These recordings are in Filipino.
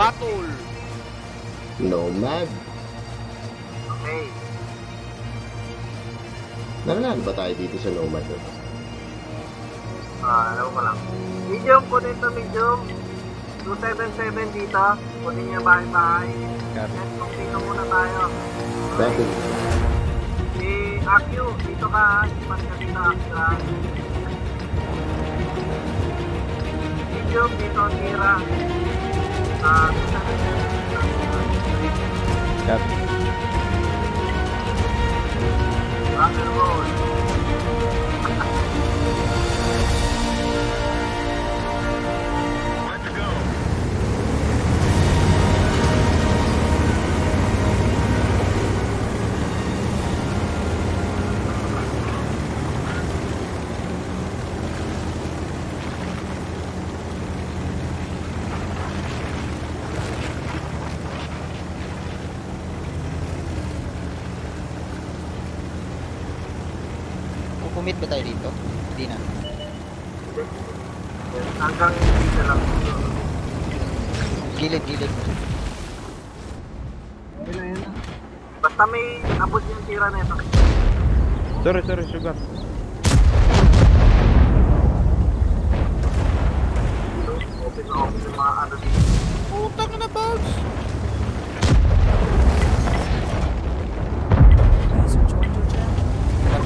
battle. Nomad. Okay. Nanalo ba tayo dito sa Nomad? Ah, alam ko lang. Medium, kunin to medium. 277 dito. Kunin niya bahay-bahay. Copy. Yan, kung dito muna tayo. Bakit? Si Akyu, dito ka. Ipas ka dito, Akyu. Medium, dito, Tira. 277 dito. Copy. Kukumit ba tayo dito? Hindi na. Hanggang dito lang. Gilid, gilid. Basta may abot yung tira nito. Sorry, sorry, sugar.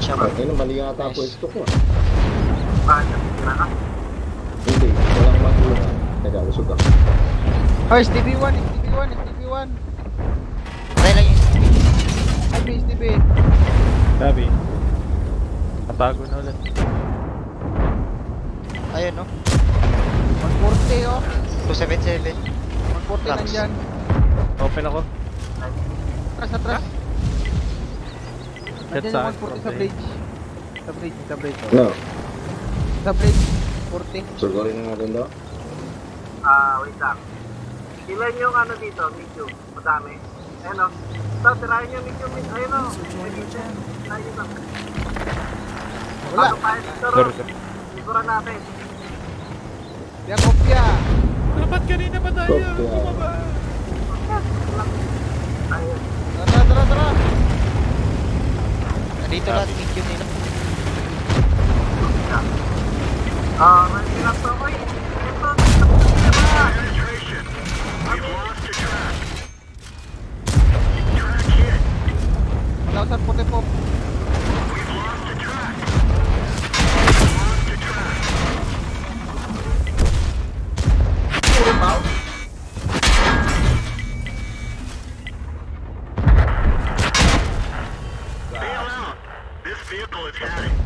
One shot. Ay, mali yata po ito ko. ah. Bakit tira ka? Hindi, walang matulungan. Teka, usog ako. Oh, STB1, STB1, STB1. Try lang yung Ay, may STB. Copy. Atago na ulit. Ayun, no? 140, oh. 277. 140 Laps. nandyan. Open ako. Atras, atras. Akin. 140 sa bridge. Sa bridge, sa bridge. No, Sa bridge, 40. sugurin na natin daw. Ah, wait lang. Ilan yung ano dito, medium? Madami. Ayun o. Ito, tirahin yung medium. Ayun o. Medium. Ayun o. Wala. Ano tayo dito, Sorry, natin. Yan, kopya. Dapat kanina pa tayo. Bumaba. Tara, tara, tara. Nandito lahat medium nila. Ah, may ilang to. Uy,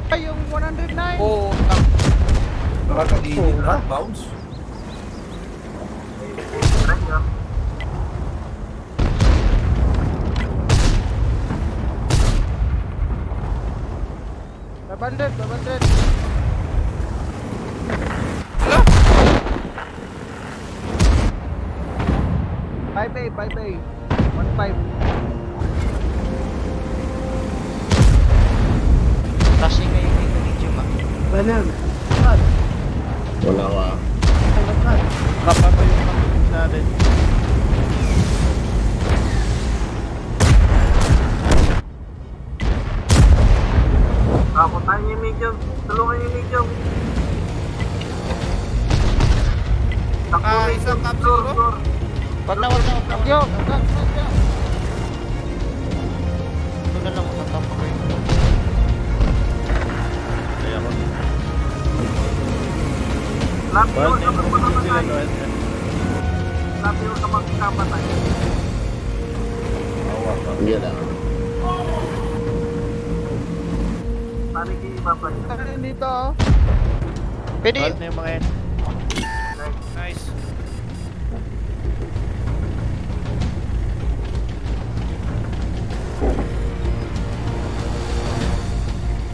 pa yung 109? Oo. Oh, Nakakagigil oh. lahat, bounce. Babandit, babandit. Hello? Bye bye, bye bye. One five. Ah. Wala ka. Kapa pa yung kapatid natin. Ah, puntahan niyo yung medium. Tulungan niyo yung medium. Ah, isang capsule ko? Wag na, wag na, wag na. wag na. Yo, gas, Well, yun sa. Noel. Labi yun sa ka. Hindi lang. Paano yung iba pa rin? Tara dito. Pwede, na yung mga yan. Nice.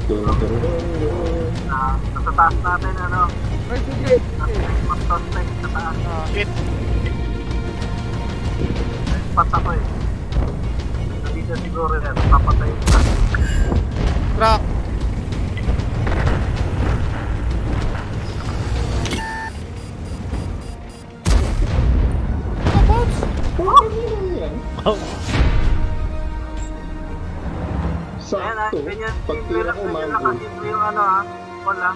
Dun, dun, dun, dun. Ah, natin, ano? Ay, sige. Shit. Pat ako eh. Nandito siguro yan. Papatay ka. Crack. down. Ayan ah, Sakto. ganyan. Pagtira ko, Ganyan mango. nakasimple yung ano ah. Wala.